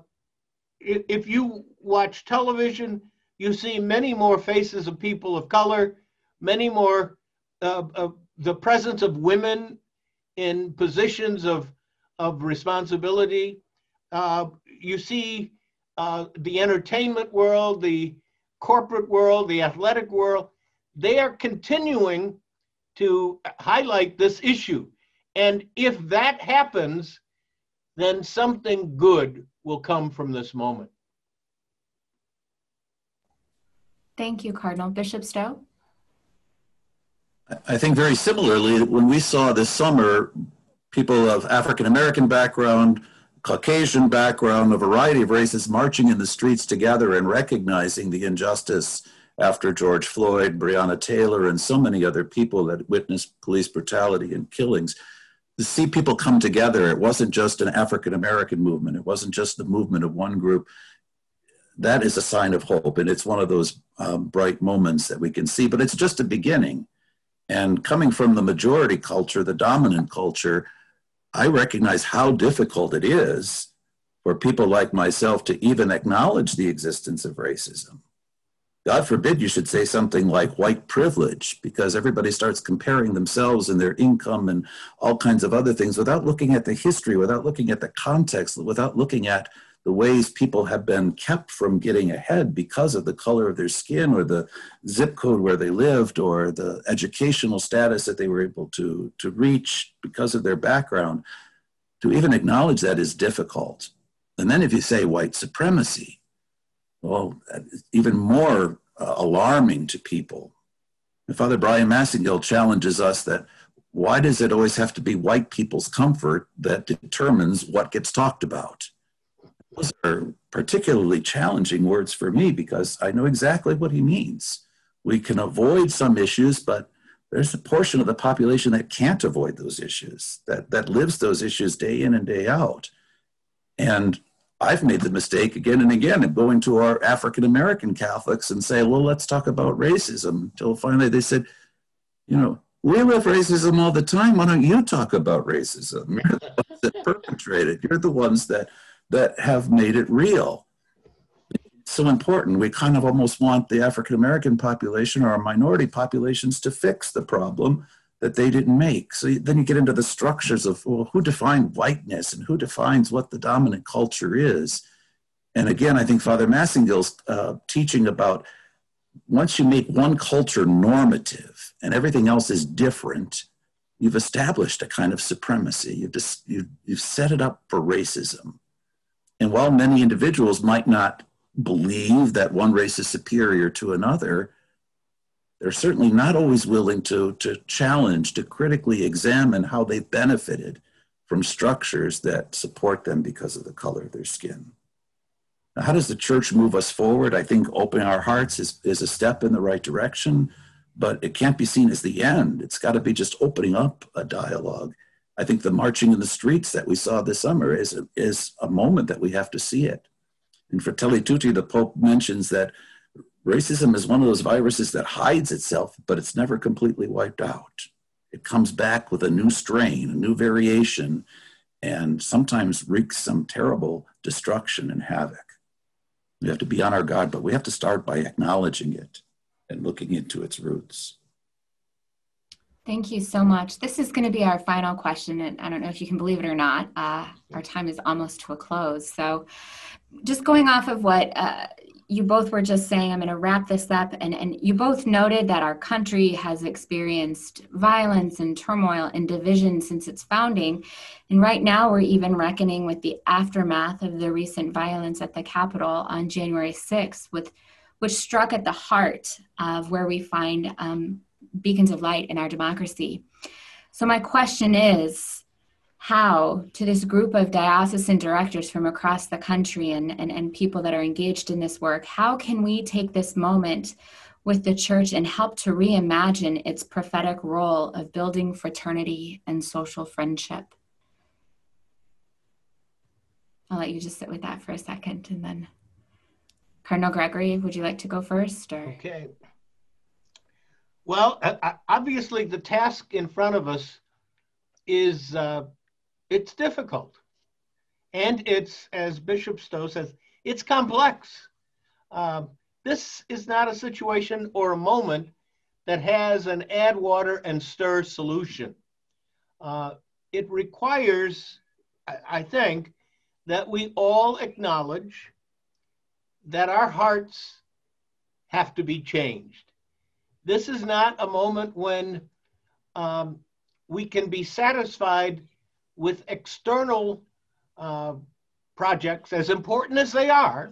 [SPEAKER 3] if you watch television, you see many more faces of people of color, many more uh, uh, the presence of women in positions of of responsibility. Uh, you see uh, the entertainment world, the corporate world, the athletic world. They are continuing to highlight this issue. And if that happens, then something good will come from this moment.
[SPEAKER 4] Thank you, Cardinal. Bishop Stowe?
[SPEAKER 5] I think very similarly, when we saw this summer people of African American background, Caucasian background, a variety of races marching in the streets together and recognizing the injustice after George Floyd, Breonna Taylor, and so many other people that witnessed police brutality and killings. To see people come together, it wasn't just an African American movement, it wasn't just the movement of one group. That is a sign of hope, and it's one of those um, bright moments that we can see, but it's just a beginning. And coming from the majority culture, the dominant culture, I recognize how difficult it is for people like myself to even acknowledge the existence of racism. God forbid you should say something like white privilege because everybody starts comparing themselves and their income and all kinds of other things without looking at the history, without looking at the context, without looking at the ways people have been kept from getting ahead because of the color of their skin or the zip code where they lived or the educational status that they were able to, to reach because of their background. To even acknowledge that is difficult. And then if you say white supremacy, well, even more uh, alarming to people. And Father Bryan Massingale challenges us that why does it always have to be white people's comfort that determines what gets talked about? Those are particularly challenging words for me because I know exactly what he means. We can avoid some issues, but there's a portion of the population that can't avoid those issues, that, that lives those issues day in and day out. And I've made the mistake again and again of going to our African American Catholics and say, well, let's talk about racism. Until finally they said, you know, we live racism all the time. Why don't you talk about racism? You're the ones that perpetrate it. You're the ones that that have made it real. It's so important. We kind of almost want the African American population or our minority populations to fix the problem that they didn't make. So then you get into the structures of well, who defined whiteness and who defines what the dominant culture is. And again, I think Father Massingale's uh, teaching about once you make one culture normative and everything else is different, you've established a kind of supremacy. You've, just, you've, you've set it up for racism. And while many individuals might not believe that one race is superior to another, they're certainly not always willing to, to challenge, to critically examine how they've benefited from structures that support them because of the color of their skin. Now, how does the church move us forward? I think opening our hearts is, is a step in the right direction, but it can't be seen as the end. It's got to be just opening up a dialogue. I think the marching in the streets that we saw this summer is a, is a moment that we have to see it. In Fratelli Tutti, the Pope mentions that Racism is one of those viruses that hides itself, but it's never completely wiped out. It comes back with a new strain, a new variation, and sometimes wreaks some terrible destruction and havoc. We have to be on our guard, but we have to start by acknowledging it and looking into its roots.
[SPEAKER 4] Thank you so much. This is going to be our final question, and I don't know if you can believe it or not. Uh, our time is almost to a close. So, just going off of what uh, you both were just saying, I'm going to wrap this up, and, and you both noted that our country has experienced violence and turmoil and division since its founding. And right now, we're even reckoning with the aftermath of the recent violence at the Capitol on January 6th, with, which struck at the heart of where we find um, beacons of light in our democracy. So, my question is how to this group of diocesan directors from across the country and, and, and people that are engaged in this work, how can we take this moment with the church and help to reimagine its prophetic role of building fraternity and social friendship? I'll let you just sit with that for a second and then Cardinal Gregory, would you like to go first or?
[SPEAKER 3] Okay. Well, obviously the task in front of us is uh, it's difficult. And it's, as Bishop Stowe says, it's complex. Uh, this is not a situation or a moment that has an add water and stir solution. Uh, it requires, I, I think, that we all acknowledge that our hearts have to be changed. This is not a moment when um, we can be satisfied with external uh, projects, as important as they are,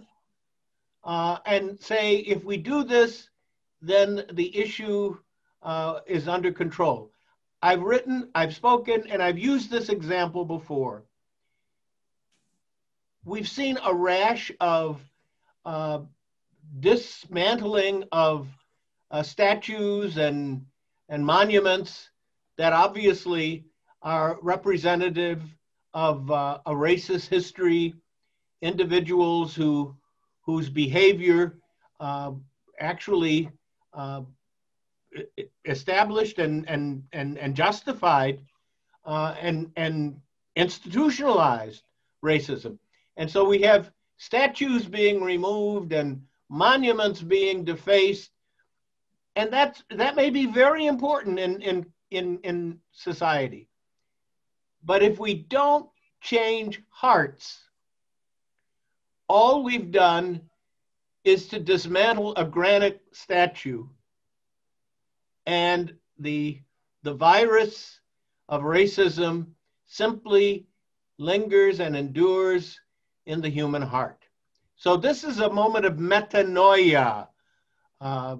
[SPEAKER 3] uh, and say if we do this, then the issue uh, is under control. I've written, I've spoken, and I've used this example before. We've seen a rash of uh, dismantling of uh, statues and, and monuments that obviously are representative of uh, a racist history, individuals who whose behavior uh, actually uh, established and and and, and justified uh, and and institutionalized racism. And so we have statues being removed and monuments being defaced. And that's, that may be very important in, in, in, in society. But if we don't change hearts, all we've done is to dismantle a granite statue and the, the virus of racism simply lingers and endures in the human heart. So this is a moment of metanoia. Uh,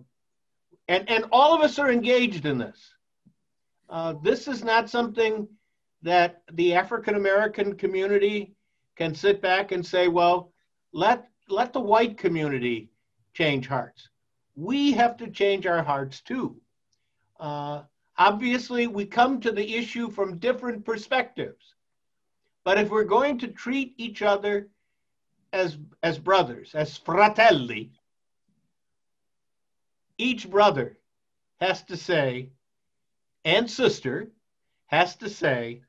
[SPEAKER 3] and, and all of us are engaged in this. Uh, this is not something that the African American community can sit back and say, well, let, let the white community change hearts. We have to change our hearts too. Uh, obviously, we come to the issue from different perspectives. But if we're going to treat each other as, as brothers, as fratelli, each brother has to say, and sister has to say,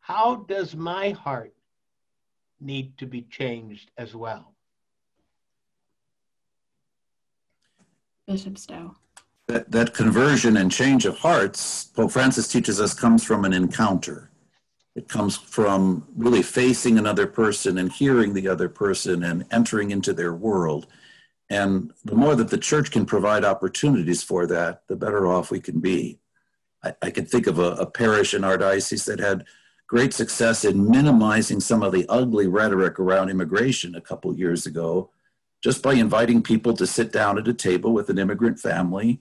[SPEAKER 3] how does my heart need to be changed as well?
[SPEAKER 4] Bishop Stowe.
[SPEAKER 5] That, that conversion and change of hearts, Pope Francis teaches us, comes from an encounter. It comes from really facing another person and hearing the other person and entering into their world. And the more that the church can provide opportunities for that, the better off we can be. I, I can think of a, a parish in our diocese that had great success in minimizing some of the ugly rhetoric around immigration a couple years ago, just by inviting people to sit down at a table with an immigrant family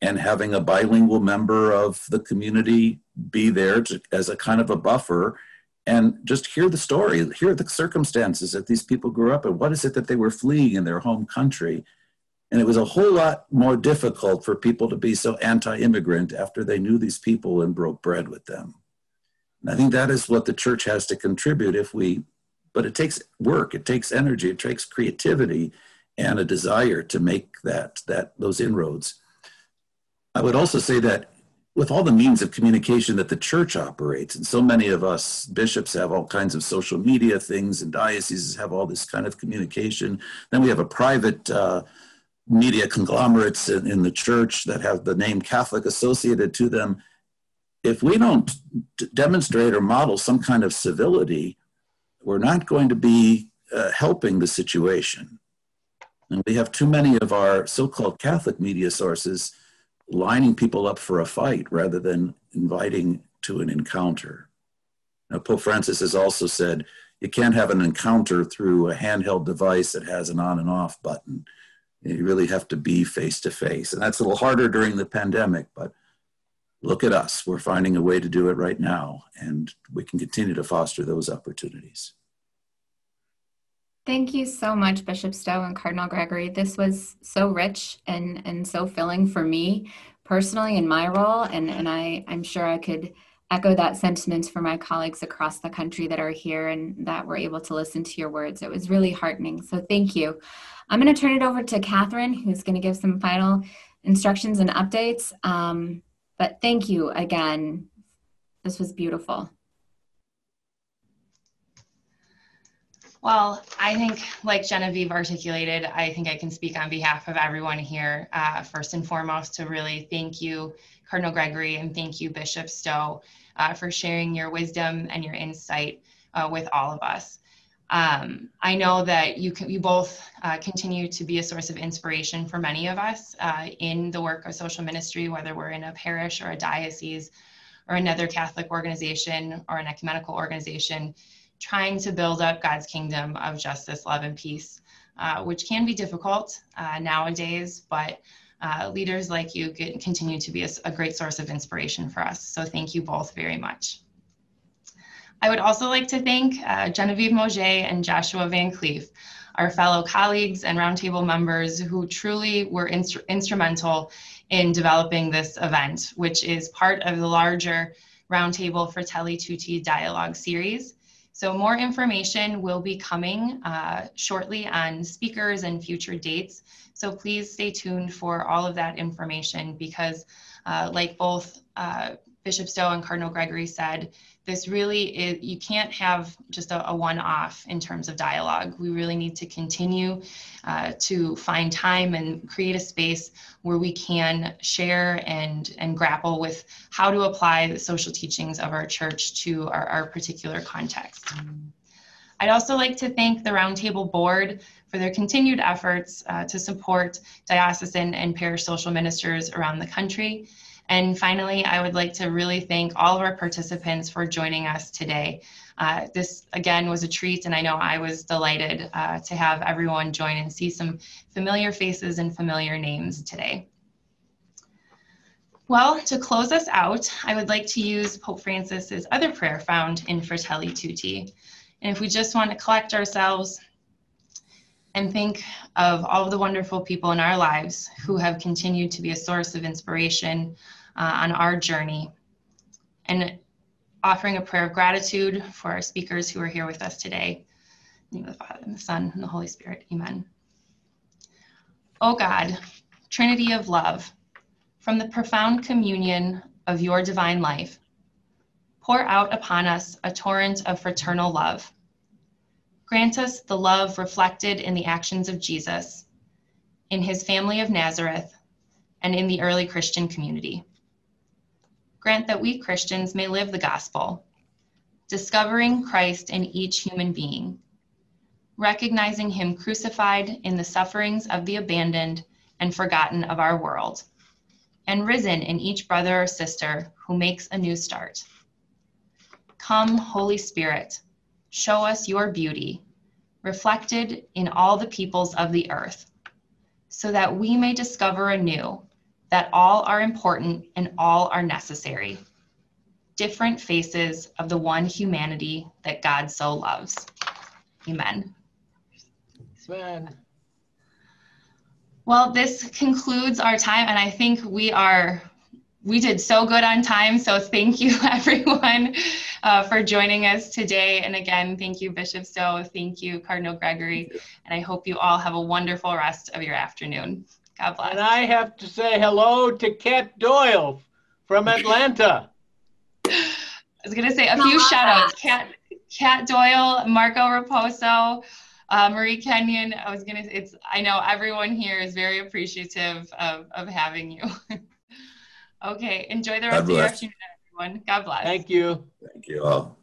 [SPEAKER 5] and having a bilingual member of the community be there to, as a kind of a buffer and just hear the story, hear the circumstances that these people grew up in. What is it that they were fleeing in their home country? And it was a whole lot more difficult for people to be so anti immigrant after they knew these people and broke bread with them. And I think that is what the church has to contribute if we, but it takes work, it takes energy, it takes creativity and a desire to make that, that those inroads. I would also say that with all the means of communication that the church operates, and so many of us bishops have all kinds of social media things, and dioceses have all this kind of communication. Then we have a private uh, media conglomerates in, in, the church that have the name Catholic associated to them. If we don't demonstrate or model some kind of civility, we're not going to be uh, helping the situation. And we have too many of our so called Catholic media sources lining people up for a fight rather than inviting to an encounter. Now, Pope Francis has also said you can't have an encounter through a handheld device that has an on and off button. You really have to be face to face. And that's a little harder during the pandemic, but look at us. We're finding a way to do it right now, and we can continue to foster those opportunities.
[SPEAKER 4] Thank you so much, Bishop Stowe and Cardinal Gregory. This was so rich and, and so filling for me personally in my role, and, and I, I'm sure I could echo that sentiment for my colleagues across the country that are here and that were able to listen to your words. It was really heartening. So thank you. I'm going to turn it over to Catherine, who's going to give some final instructions and updates. Um, but thank you again. This was beautiful.
[SPEAKER 1] Well, I think, like Genevieve articulated, I think I can speak on behalf of everyone here. Uh, first and foremost, to really thank you, Cardinal Gregory, and thank you, Bishop Stowe, uh, for sharing your wisdom and your insight uh, with all of us. Um, I know that you, can, you both uh, continue to be a source of inspiration for many of us uh, in the work of social ministry, whether we're in a parish or a diocese or another Catholic organization or an ecumenical organization trying to build up God's kingdom of justice, love, and peace, uh, which can be difficult uh, nowadays, but uh, leaders like you get, continue to be a, a, great source of inspiration for us. So thank you both very much. I would also like to thank uh, Genevieve Mougey and Joshua Van Cleef, our fellow colleagues and roundtable members who truly were instru instrumental in developing this event, which is part of the larger Roundtable Fratelli Tutti dialogue series. So more information will be coming uh, shortly on speakers and future dates. So please stay tuned for all of that information because uh, like both uh, Bishop Stowe and Cardinal Gregory said, this really is, you can't have just a, a one-off in terms of dialogue. We really need to continue uh, to find time and create a space where we can share and, and grapple with how to apply the social teachings of our church to our, our particular context. I'd also like to thank the Roundtable Board for their continued efforts uh, to support diocesan and parish social ministers around the country and finally, I would like to really thank all of our participants for joining us today. Uh, this again was a treat, and I know I was delighted uh, to have everyone join and see some familiar faces and familiar names today. Well, to close us out, I would like to use Pope Francis's other prayer found in Fratelli Tutti. And if we just want to collect ourselves and think of all of the wonderful people in our lives who have continued to be a source of inspiration uh, on our journey. And offering a prayer of gratitude for our speakers who are here with us today. In the, the Father, and the Son, and the Holy Spirit. Amen. O God, Trinity of love, from the profound communion of your divine life, pour out upon us a torrent of fraternal love. Grant us the love reflected in the actions of Jesus, in his family of Nazareth, and in the early Christian community grant that we Christians may live the gospel, discovering Christ in each human being, recognizing him crucified in the sufferings of the abandoned and forgotten of our world, and risen in each brother or sister who makes a new start. Come, Holy Spirit, show us your beauty, reflected in all the peoples of the earth, so that we may discover anew that all are important and all are necessary. Different faces of the one humanity that God so loves. Amen.
[SPEAKER 3] Amen.
[SPEAKER 1] Well, this concludes our time, and I think we are we did so good on time. So thank you, everyone, uh, for joining us today. And again, thank you, Bishop Stowe. Thank you, Cardinal Gregory. And I hope you all have a wonderful rest of your afternoon. God bless.
[SPEAKER 3] And I have to say hello to Kat Doyle from Atlanta.
[SPEAKER 1] I was going to say a few shout outs. Kat, Kat Doyle, Marco Raposo, uh, Marie Kenyon. I was going to, it's, I know everyone here is very appreciative of, of having you. okay. Enjoy the rest of your afternoon, everyone. God bless.
[SPEAKER 3] Thank you.
[SPEAKER 5] Thank you all.